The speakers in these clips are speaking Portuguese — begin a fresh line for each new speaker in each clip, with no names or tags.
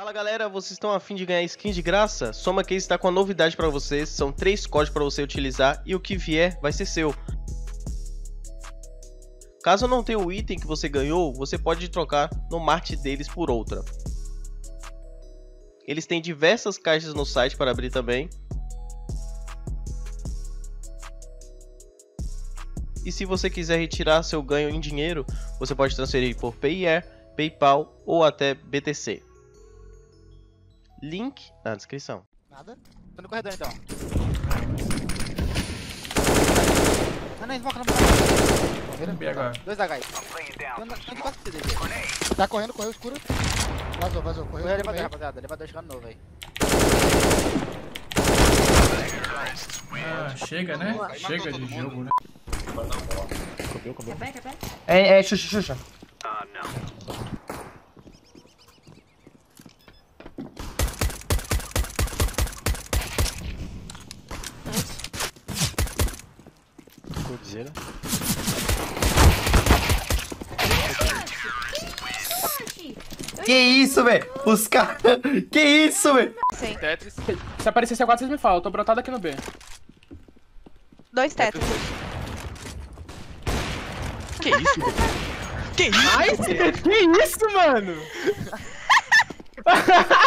Fala galera, vocês estão afim de ganhar skin de graça? Soma Case está com uma novidade para vocês, são três códigos para você utilizar e o que vier vai ser seu. Caso não tenha o item que você ganhou, você pode trocar no mart deles por outra. Eles têm diversas caixas no site para abrir também. E se você quiser retirar seu ganho em dinheiro, você pode transferir por Payer, PayPal ou até BTC. Link na descrição.
Nada? Tô no corredor então. Ah, não, smoke, não, não. Vira.
B agora.
Dois H aí. Tô na- tô de quatro CD.
Tá correndo, correu escuro. Vazou, vazou, correu.
Correu elevador, rapaziada. Elevador chegando novo aí.
Ah, chega, né? Chega de jogo, né?
É, é, Xuxa, Xuxa. Que isso, velho? Os caras. Que isso, velho?
Tetris.
Se aparecer C4, vocês me falam. Eu tô brotado aqui no B.
Dois Tetris.
Que isso? que isso?
Que isso, mano?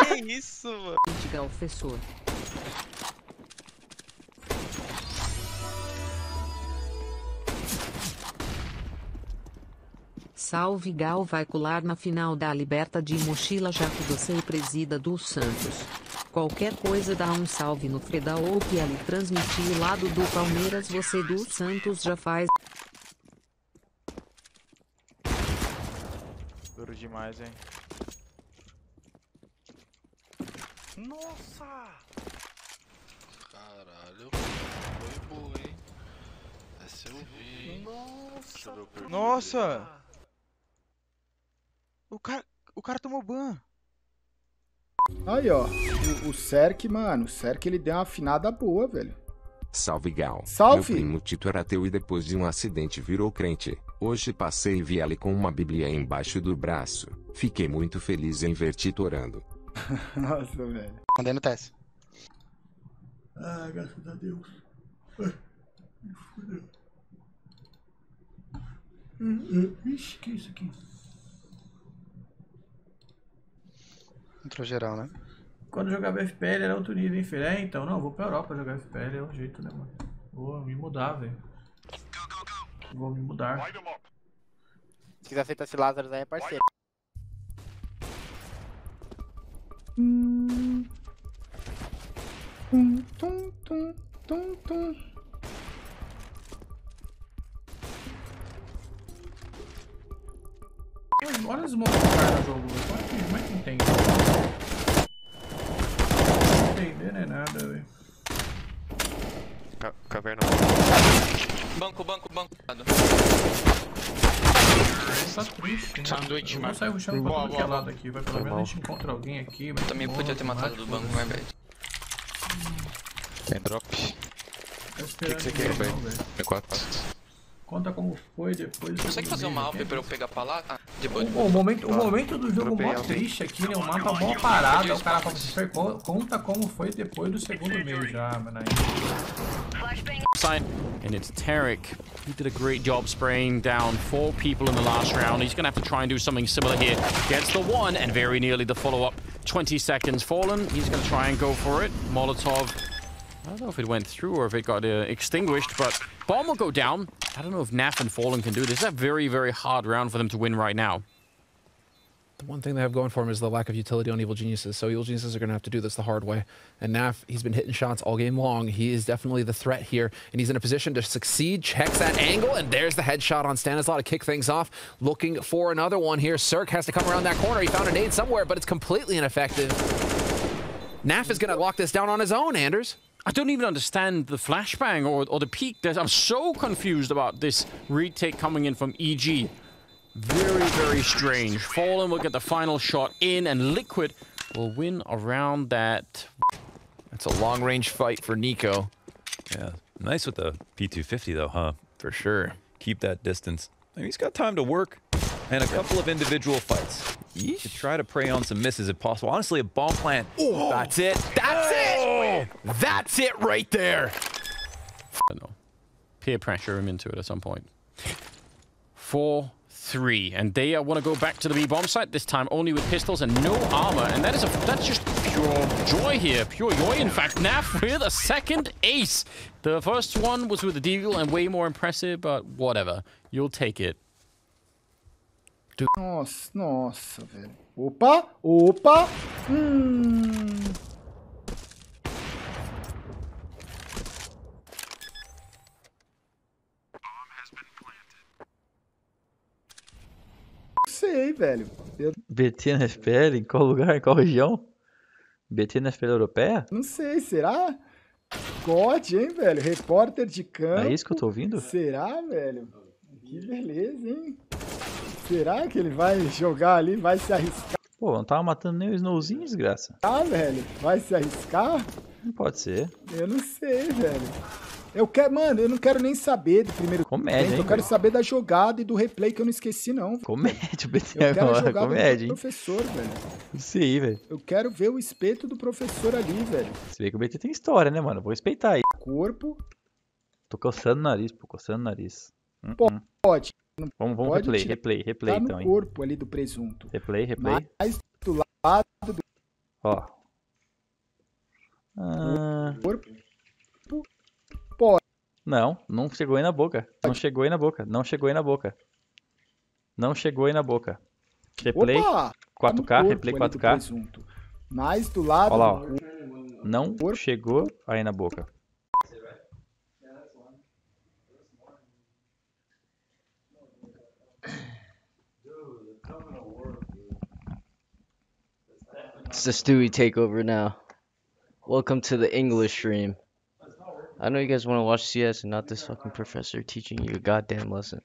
Que isso, mano?
Professor. Salve Gal vai colar na final da Liberta de Mochila já que você é presida do Santos. Qualquer coisa dá um salve no Freda ou que ali transmitir o lado do Palmeiras você do Santos já faz.
Duro demais, hein? Nossa!
Caralho, foi boa, hein? Essa eu vi. hein? Deixa eu ver o
Nossa! O cara, o cara tomou ban.
Aí, ó. O, o Serk, mano, o Serk ele deu uma afinada boa, velho.
Salve Gal.
Salve.
Meu primo Tito era ateu e depois de um acidente virou crente. Hoje passei e vi ele com uma bíblia embaixo do braço. Fiquei muito feliz em ver Tito orando.
Nossa, velho.
Mandei no teste.
Ah, graças a Deus. Ai, me fudeu. Ixi, que isso aqui?
Entrou geral, né?
Quando eu jogava FPL era outro nível, hein, filho? É, então, não, vou pra Europa jogar FPL, é o jeito, né, mano? Vou me mudar, velho. Vou me mudar.
Se quiser aceitar esse Lázaro aí, é parceiro.
Tum, tum, tum, tum, tum.
Olha- os monstros do cara no jogo, velho. Como é que, como é que não tem? Não entender, né, nada, velho.
Ca- Caverna.
Banco, banco, banco.
Tá triste, né?
Sanduíche, mano.
sair rushando pra
Boa,
que
boa,
é lado
boa.
aqui, vai pelo menos a gente encontra alguém aqui. vai
Também
pro
podia ter matado do banco, mas velho.
Tem drop.
Tô esperando
que você quer,
não, velho.
B4.
Conta como foi depois.
Consegue fazer uma alp
né?
pra eu pegar pra lá? Ah, depois.
O, o momento, o momento do jogo mó triste aqui, né? O mapa mó parado. O cara fala, "Fer, co- conta como foi depois do segundo mês já, mano.
Sign. And it's Tarek. He did a great job spraying down four people in the last round. He's going to have to try and do something similar here. Gets the one and very nearly the follow-up. 20 seconds fallen. He's going to try and go for it. Molotov. I don't know if it went through or if it got uh, extinguished, but bomb will go down. I don't know if Naf and Fallen can do this. It's a very, very hard round for them to win right now.
The one thing they have going for him is the lack of utility on Evil Geniuses. So Evil Geniuses are going to have to do this the hard way. And Naf, he's been hitting shots all game long. He is definitely the threat here, and he's in a position to succeed. Checks that angle, and there's the headshot on Stanislaw to kick things off. Looking for another one here. Cirque has to come around that corner. He found a nade somewhere, but it's completely ineffective. Naf is going to lock this down on his own, Anders.
I don't even understand the flashbang or, or the peak. There's, I'm so confused about this retake coming in from EG. Very, very strange. Fallen will get the final shot in, and Liquid will win around that.
It's a long range fight for Nico.
Yeah, nice with the P250 though, huh?
For sure.
Keep that distance. I mean, he's got time to work. and a couple of individual fights. To try to prey on some misses if possible. Honestly, a bomb plant.
Oh, that's it. That's it. That's it right there. I don't know. Peer pressure him into it at some point. Four, three, and they uh, want to go back to the B bomb site this time, only with pistols and no armor, and that is a that's just pure joy here, pure joy. In fact, Naf with a second ace. The first one was with the Deagle and way more impressive, but whatever, you'll take it.
Nossa, nossa, velho. Opa, opa. Hum. Sei, velho. Eu
BT na FPL? Em qual lugar? Em qual região? BT na FPL europeia?
não sei, será? God, hein, velho? Repórter de campo.
É isso que eu tô ouvindo?
Será, velho? Que beleza, hein? Será que ele vai jogar ali, vai se arriscar,
Pô, não tava matando nem o Snowzinho, desgraça.
velho? Vai se arriscar?
Não pode ser.
Eu não sei, velho. Eu quero, mano, eu não quero nem saber do primeiro
Comédia, hein,
Eu quero saber da jogada e do replay que eu não esqueci, não.
Comédia, BT
Eu quero
agora.
jogada
Comédia,
do
hein?
professor, velho.
Aí, velho.
Eu quero ver o espeto do professor ali, velho.
Você vê que o BT tem história, né, mano? Vou respeitar aí.
Corpo.
Tô coçando o nariz, pô, coçando o nariz. Hum,
Pô,
hum.
Pode.
Vamos, vamos
Pode
replay, replay, replay
tá
então,
no
hein?
corpo ali do presunto.
Replay, replay.
Mas do lado do
Ó. Ah,
corpo.
Não, não chegou aí na boca. Não chegou aí na boca. Não chegou aí na boca. Não chegou aí na boca. Replay.
Opa! Tá no
4K,
corpo
replay
ali do
4K.
presunto. Mais do lado
Olha lá, ó.
do
Não chegou aí na boca.
It's the Stewie takeover now. Welcome to the English stream. I know you guys want to watch CS and not this fucking professor teaching you a goddamn lesson.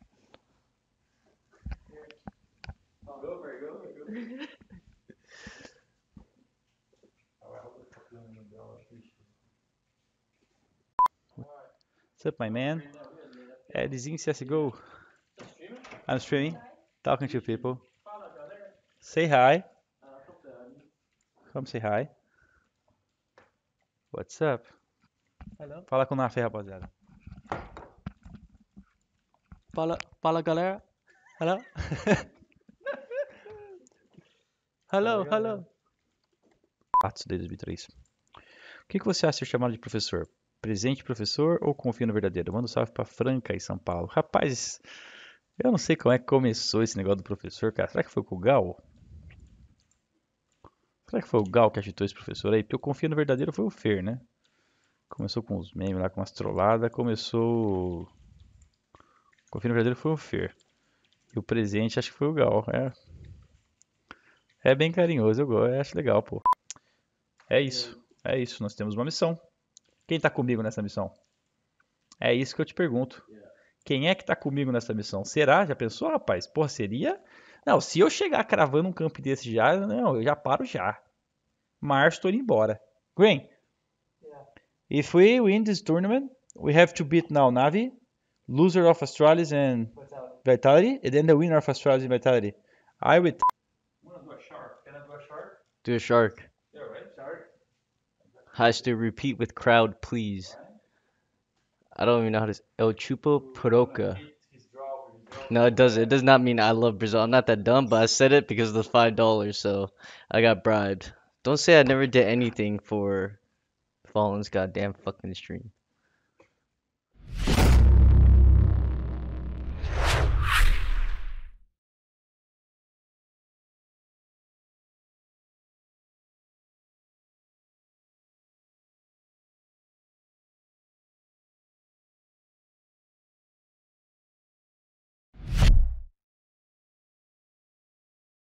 What's up, my man? Eh, Edzinho CSGO. I'm streaming, talking to people. Say hi. Come say hi. What's up?
Hello.
Fala com o Naf aí, rapaziada.
Fala, fala galera. Hello. hello, hello.
Atos de 2003. O que, que você acha de ser chamado de professor? Presente professor ou confia no verdadeiro? Manda um salve pra Franca e São Paulo. Rapaz, eu não sei como é que começou esse negócio do professor, cara. Será que foi com o Gal? Será que foi o Gal que agitou esse professor aí? Porque eu confio no verdadeiro foi o Fer, né? Começou com os memes lá, com umas trolladas. Começou. Confio no verdadeiro foi o Fer. E o presente acho que foi o Gal. É, é bem carinhoso, eu gosto, eu acho legal, pô. É isso, é isso. Nós temos uma missão. Quem tá comigo nessa missão? É isso que eu te pergunto. Quem é que tá comigo nessa missão? Será? Já pensou, rapaz? Porra, seria. Não, se eu chegar cravando um camp desse já, não, eu já paro já. Março, tô indo embora. Green, if we win this tournament, we have to beat now Navi, loser of Astralis and Vitality, and then the winner of Astralis and Vitality. I would.
Do a shark. Yeah, right. Shark. Has to repeat with crowd, please. I don't even know how to. s- El Chupo Peroca. No, it doesn't. It does not mean I love Brazil. I'm not that dumb, but I said it because of the five dollars, so I got bribed. Don't say I never did anything for Fallen's goddamn fucking stream.